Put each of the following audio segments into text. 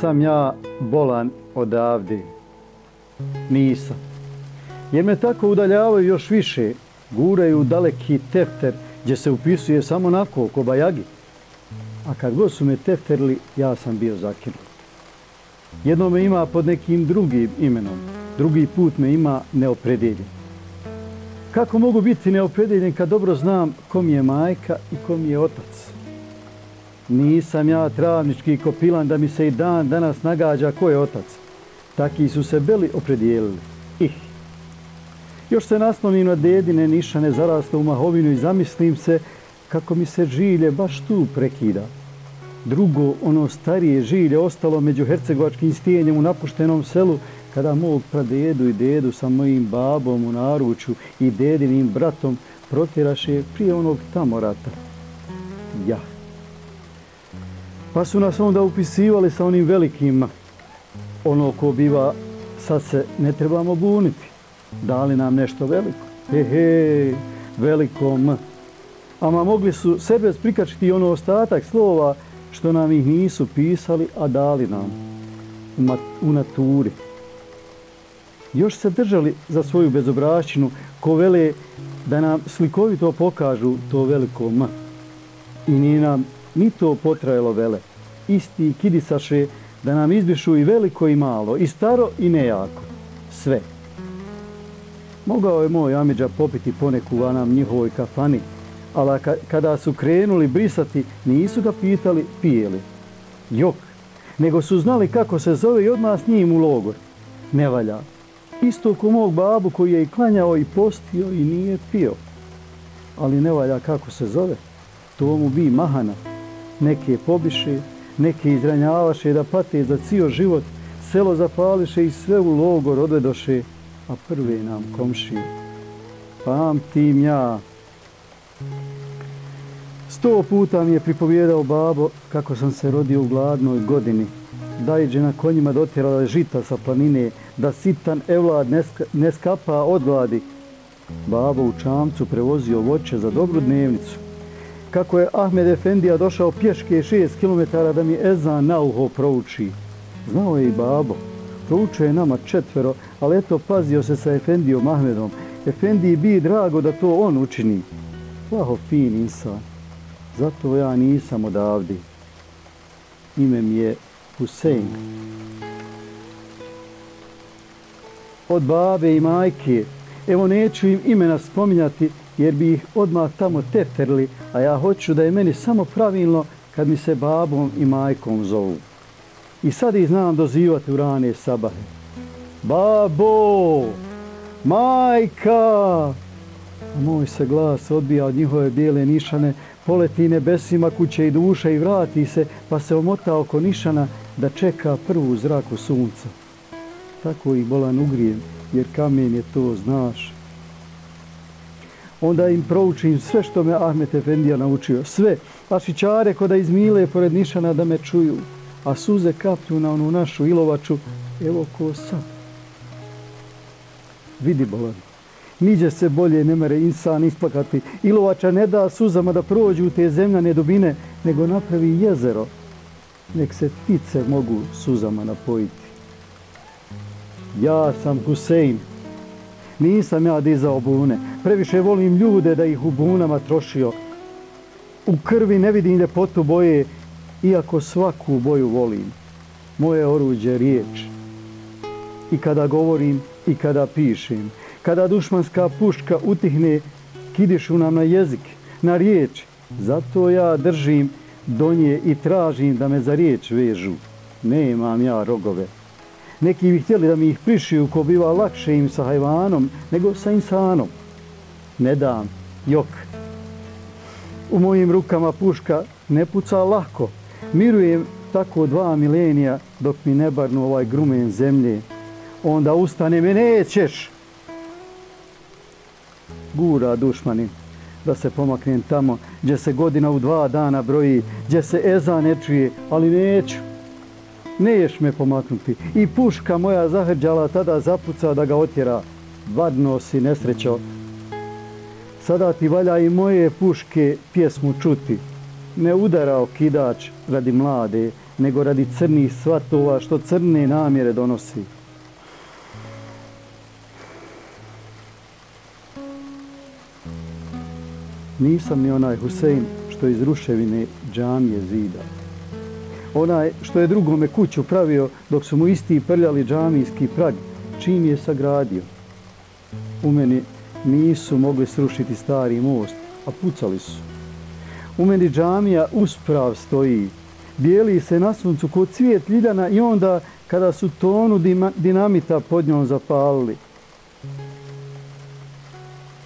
sam ja bolan odavde. Nisam. Jer me tako udaljavaju još više, guraju daleki tefter gdje se upisuje samo nako, ko bajagi. A kad god su me tefterli, ja sam bio zakinut. Jedno me ima pod nekim drugim imenom, drugi put me ima neopredeljen. Kako mogu biti neopredeljen kad dobro znam ko mi je majka i ko mi je otac? Nisam ja travnički kopilan da mi se i dan danas nagađa ko je otac. Taki su se beli opredijelili. Ih. Još se naslonim na dedine nišane zarasta u mahovinu i zamislim se kako mi se žilje baš tu prekida. Drugo, ono starije žilje ostalo među hercegovačkim stijenjem u napuštenom selu kada mog pradedu i dedu sa mojim babom u naruču i dedinim bratom protjeraše prije onog tamo rata. Ja. Pa su nas onda upisivali sa onim velikim, ono ko biva, sad se ne trebamo buniti. Dali nam nešto veliko. He, he, veliko M. Ama mogli su sebe prikačiti ono ostatak slova što nam ih nisu pisali, a dali nam u naturi. Još se držali za svoju bezobrašćinu ko vele da nam slikovito pokažu to veliko M. I nije nam ni to potrajalo vele. Isti kidisaše da nam izbišu i veliko i malo, i staro i nejako. Sve. Mogao je moj Amidža popiti poneku a nam njihovoj kafani, ali kada su krenuli brisati, nisu ga pitali pijeli. Jok, nego su znali kako se zove i odmah s njim u logor. Ne valja. Isto ko mog babu koji je i klanjao i postio i nije pio. Ali ne valja kako se zove. To mu bi mahana. Neke pobiše, neke izranjavaše da pate za cio život, selo zapališe i sve u logor odvedoše, a prve nam komšije. Pamtim ja, Sto puta mi je pripovjedao babo kako sam se rodio u gladnoj godini. Dajđe na konjima dotjerala žita sa planine, da sitan evlad ne skapa od gladi. Babo u čamcu prevozio voće za dobru dnevnicu. Kako je Ahmed Efendija došao pješke 6 km da mi Ezan na uho prouči. Znao je i babo. Proučio je nama četvero, ali eto pazio se sa Efendijom Ahmedom. Efendiji bi drago da to on učini. Plaho fin insan. Zato ja nisam odavde. Ime mi je Husein. Od babe i majke, evo neću im imena spominjati jer bi ih odmah tamo teterli, a ja hoću da je meni samo pravilno kad mi se babom i majkom zovu. I sad ih znam dozivati u rane sabahe. Babo! Majka! Moj se glas odbija od njihove bijele nišane, poleti nebesima kuće i duša i vrati se, pa se omota oko nišana da čeka prvu zraku sunca. Tako ih bolan ugrijem, jer kamen je to, znaš. Onda im proučim sve što me Ahmet Efendija naučio. Sve, pa šićare koda izmile pored nišana da me čuju, a suze kaplju na onu našu ilovaču, evo ko sad. Vidi bolan, niđe se bolje ne mere insan isplakati. Ilovača ne da suzama da prođu u te zemljane dubine, nego napravi jezero. Nek se ptice mogu suzama napojiti. Ja sam Husein. Nisam ja dizao bune. Previše volim ljude da ih u bunama trošio. U krvi ne vidim ljepotu boje, iako svaku boju volim. Moje oruđe riječ. I kada govorim, i kada pišem, kada dušmanska puška utihne kidišu nam na jezik, na riječ. Zato ja držim do nje i tražim da me za riječ vežu. Nemam ja rogove. Neki bi htjeli da mi ih prišiju ko biva lakše im sa hajvanom nego sa insanom. Ne dam, jok. U mojim rukama puška ne puca lako. Mirujem tako dva milenija dok mi ne barnu ovaj grumen zemlje. Onda ustane me nećeš gura dušmani da se pomaknem tamo gdje se godina u dva dana broji, gdje se eza ne čuje, ali neću neješ me pomaknuti. I puška moja zahrđala tada zapuca da ga otjera. Vadno si nesrećo. Sada ti valja i moje puške pjesmu čuti. Ne udara okidač radi mlade, nego radi crnih svatova što crne namjere donosi. Nisam ni onaj Husein što iz ruševine džamije zida. Onaj što je drugome kuću pravio dok su mu isti prljali džamijski prag, čim je sagradio. U meni nisu mogli srušiti stari most, a pucali su. U meni džamija usprav stoji, bijeli se na suncu kod cvijet ljiljana i onda kada su tonu dinamita pod njom zapalili.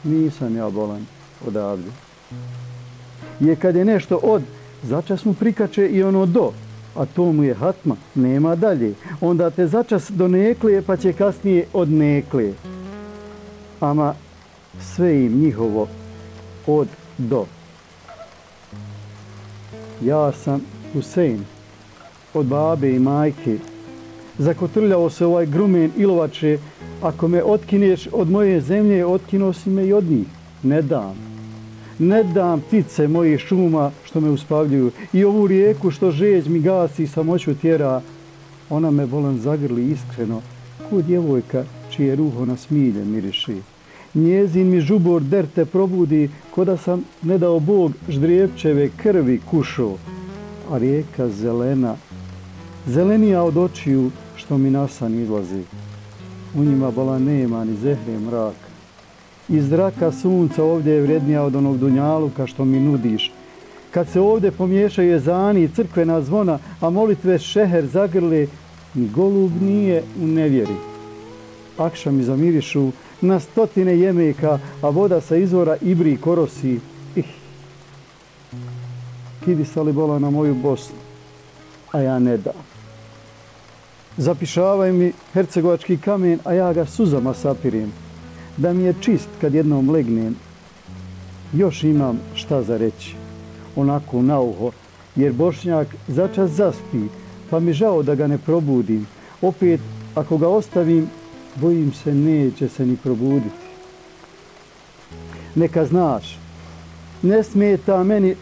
Nisam ja bolan odavde. Je kad je nešto od, začas mu prikače i ono do, a to mu je hatma, nema dalje. Onda te začas do pa će kasnije od. Ama sve im njihovo od do. Ja sam Husein, od babe i majke. Zakotrljao se ovaj grumen ilovače, ako me otkineš od moje zemlje, otkinuo si me i od njih. Ne dam. Ne dam ptice mojih šuma što me uspavljuju i ovu rijeku što žeđ mi gasi i samoću tjera. Ona me volan zagrli iskreno, ko djevojka čije ruho na smilje miriši njezin mi žubor derte probudi, ko da sam ne dao Bog ždrijepčeve krvi kušo, a rijeka zelena, zelenija od očiju što mi nasan izlazi. U njima bala nema ni zehre mrak, i zraka sunca ovdje je vrednija od onog dunjaluka što mi nudiš. Kad se ovdje pomiješaju jezani i crkvena zvona, a molitve šeher zagrle, ni golub nije u nevjeri. Akša mi zamirišu na stotine jemeka, a voda sa izvora ibri korosi. Ih. Kidisali bola na moju Bosnu, a ja ne da. Zapišavaj mi hercegovački kamen, a ja ga suzama sapirim. Da mi je čist kad jednom legnem, još imam šta za reći. Onako na uho, jer Bošnjak začas zaspi, pa mi žao da ga ne probudim. Opet, ako ga ostavim, bojim se, neće se ni probuditi. Neka znaš, ne smeta meni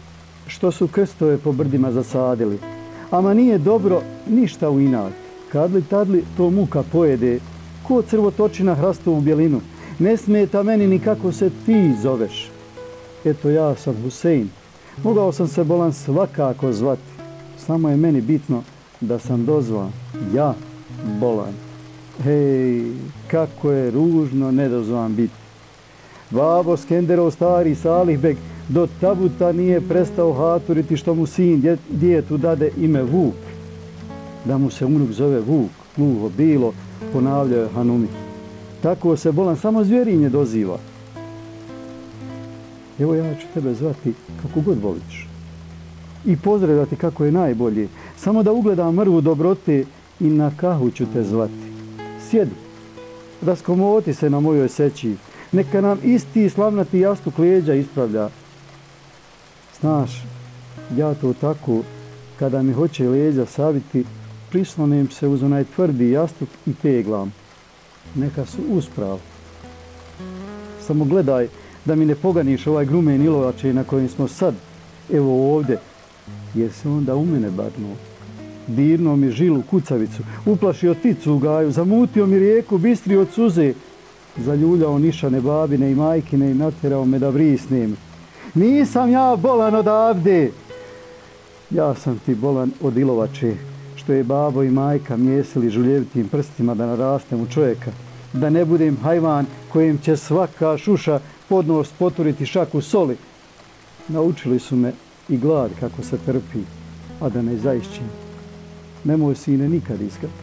što su krstove po brdima zasadili, ama nije dobro ništa u inat. Kadli tadli to muka pojede, ko crvotočina hrastovu bjelinu. Ne smeta meni ni kako se ti zoveš. Eto ja sam Husein. Mogao sam se bolan svakako zvati. Samo je meni bitno da sam dozvan. Ja, bolan. Hej, kako je ružno nedozvan biti. Babo Skenderov stari Salihbeg do tabuta nije prestao haturiti što mu sin djetu dade ime Vuk. Da mu se unuk zove Vuk, gluho bilo, ponavljaju Hanumi. Tako se bolan samo zvjerinje doziva. Evo ja ću tebe zvati kako god voliš. I pozdravljati kako je najbolje. Samo da ugledam mrvu dobrote i na kahu ću te zvati sjedi, raskomoti se na mojoj seći, neka nam isti slavnati jastuk leđa ispravlja. Znaš, ja to tako, kada mi hoće leđa saviti, prislonim se uz onaj tvrdi jastuk i peglam. Neka su usprav. Samo gledaj da mi ne poganiš ovaj grumen ilovače na kojim smo sad, evo ovde, jer se onda u mene badnuo dirno mi žilu kucavicu, uplašio ticu u gaju, zamutio mi rijeku bistri od suze, zaljuljao nišane babine i majkine i natjerao me da vrisnem. Nisam ja bolan odavde! Ja sam ti bolan od ilovače, što je babo i majka mjesili žuljevitim prstima da narastem u čovjeka, da ne budem hajvan kojim će svaka šuša podnos poturiti šaku soli. Naučili su me i glad kako se trpi, a da ne zaišćim nemoj sine nikad iskati.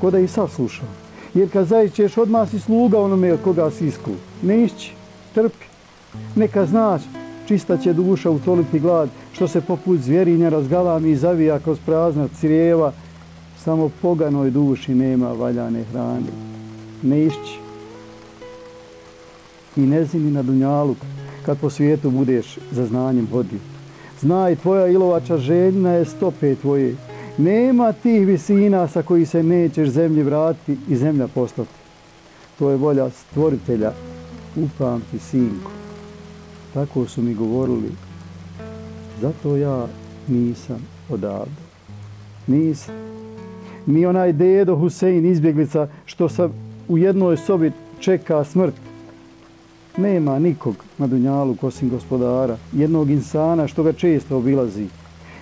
Ko da ih saslušao. Jer kad zajićeš odmah si sluga onome od koga si isku. Ne išći, trpi. Neka znaš, čista će duša utoliti glad, što se poput zvjerinja razgalami i zavija kroz prazna crijeva, samo poganoj duši nema valjane hrane. Ne išći. I ne zini na dunjaluk, kad po svijetu budeš za znanjem hodio. Znaj, tvoja ilovača željna je stope tvoje, Nema tih visina sa koji se nećeš zemlji vratiti i zemlja postati. To je volja stvoritelja. Upamti, sinko. Tako su mi govorili. Zato ja nisam odavde. Nisam. Ni onaj dedo Husein izbjeglica što sa u jednoj sobi čeka smrt. Nema nikog na Dunjalu kosim gospodara, jednog insana što ga često obilazi.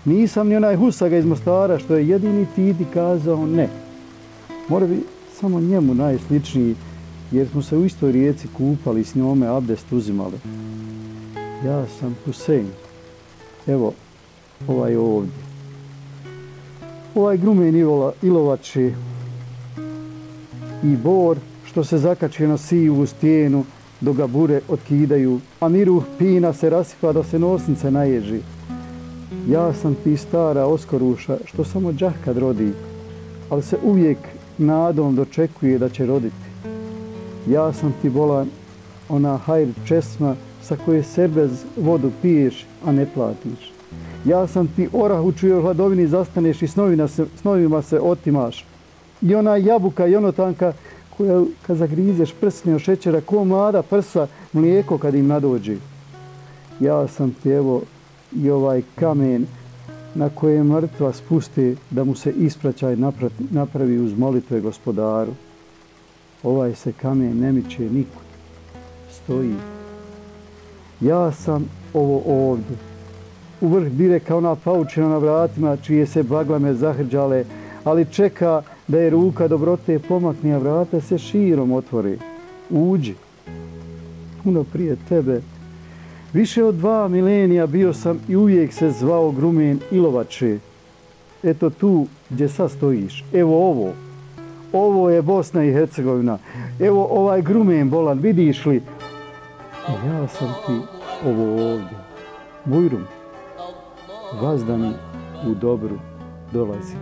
Nisam ni onaj Husaga iz Mostara što je jedini tidi kazao ne. Mora bi samo njemu najsličniji, jer smo se u istoj rijeci kupali s njome abdest uzimali. Ja sam Husein. Evo, ovaj ovdje. Ovaj grumen Ivola, Ilovači i Bor, što se zakače na sivu stijenu, dok ga bure otkidaju, a miruh pina se rasipa da se nosnice naježi. Ja sam ti stara oskoruša što samo džahkad rodi, ali se uvijek nadom dočekuje da će roditi. Ja sam ti bolan ona hajr česma sa koje sebe vodu piješ, a ne platiš. Ja sam ti orah u čujoj hladovini zastaneš i snovima se, snovima se otimaš. I ona jabuka i ono tanka koja kad zagrizeš prsne od šećera, ko mlada prsa, mlijeko kad im nadođe. Ja sam ti evo i ovaj kamen na koje mrtva spusti da mu se ispraćaj napravi uz molitve gospodaru. Ovaj se kamen ne miče nikud. Stoji. Ja sam ovo ovdje. U vrh dire kao ona paučina na vratima čije se baglame zahrđale, ali čeka da je ruka dobrote pomakne, a vrata se širom otvori. Uđi. Puno prije tebe Više od dva milenija bio sam i uvijek se zvao Grumen Ilovače. Eto tu gdje sad stojiš. Evo ovo. Ovo je Bosna i Hercegovina. Evo ovaj Grumen Bolan. Vidiš li? Ja sam ti ovo ovdje. Bujrum. Vazdani u dobru dolazi.